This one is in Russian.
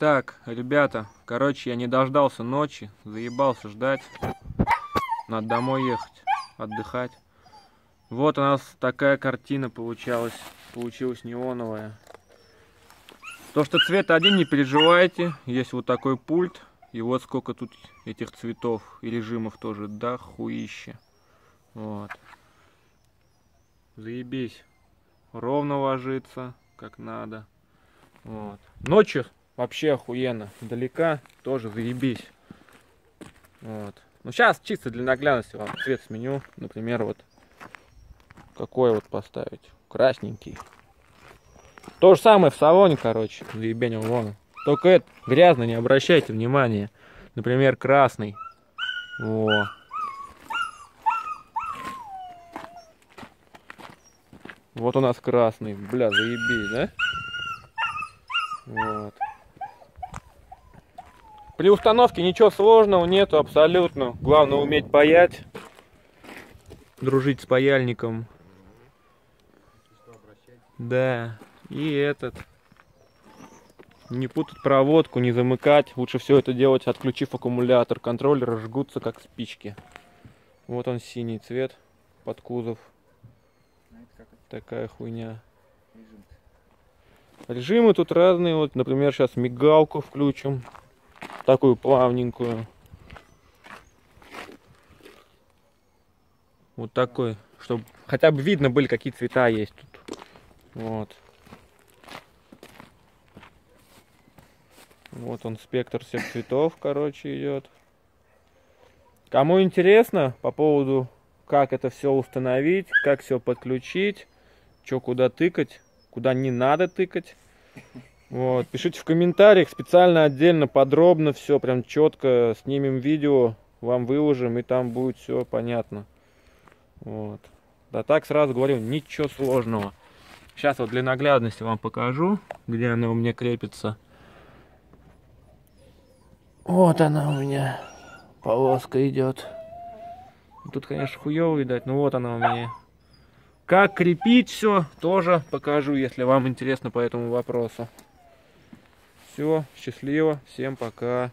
Так, ребята, короче, я не дождался ночи, заебался ждать. Надо домой ехать, отдыхать. Вот у нас такая картина получалась, получилась неоновая. То, что цвет один, не переживайте, есть вот такой пульт, и вот сколько тут этих цветов и режимов тоже, да хуище. Вот. Заебись. Ровно ложится, как надо. Вот. Ночью вообще охуенно. Далека тоже заебись. Вот. Ну сейчас чисто для наглядности вам цвет сменю. Например, вот какой вот поставить. Красненький. То же самое в салоне, короче. Заебенил вон. Только это грязно, не обращайте внимания. Например, красный. Во. Вот у нас красный. Бля, заебись, да? Вот. При установке ничего сложного нету абсолютно. Главное уметь паять. Дружить с паяльником. Да. И этот. Не путать проводку, не замыкать. Лучше все это делать, отключив аккумулятор. Контроллеры жгутся как спички. Вот он синий цвет под кузов. Такая хуйня. Режимы тут разные. Вот, например, сейчас мигалку включим. Такую плавненькую. Вот такой. Чтобы хотя бы видно были, какие цвета есть тут. Вот. Вот он спектр всех цветов, короче, идет. Кому интересно по поводу, как это все установить, как все подключить, что куда тыкать, куда не надо тыкать. Вот, пишите в комментариях, специально отдельно, подробно все, прям четко снимем видео, вам выложим, и там будет все понятно. Вот. Да так сразу говорю, ничего сложного. Сейчас вот для наглядности вам покажу, где она у меня крепится. Вот она у меня, полоска идет. Тут, конечно, хуево видать, но вот она у меня. Как крепить все, тоже покажу, если вам интересно по этому вопросу. Все, счастливо, всем пока.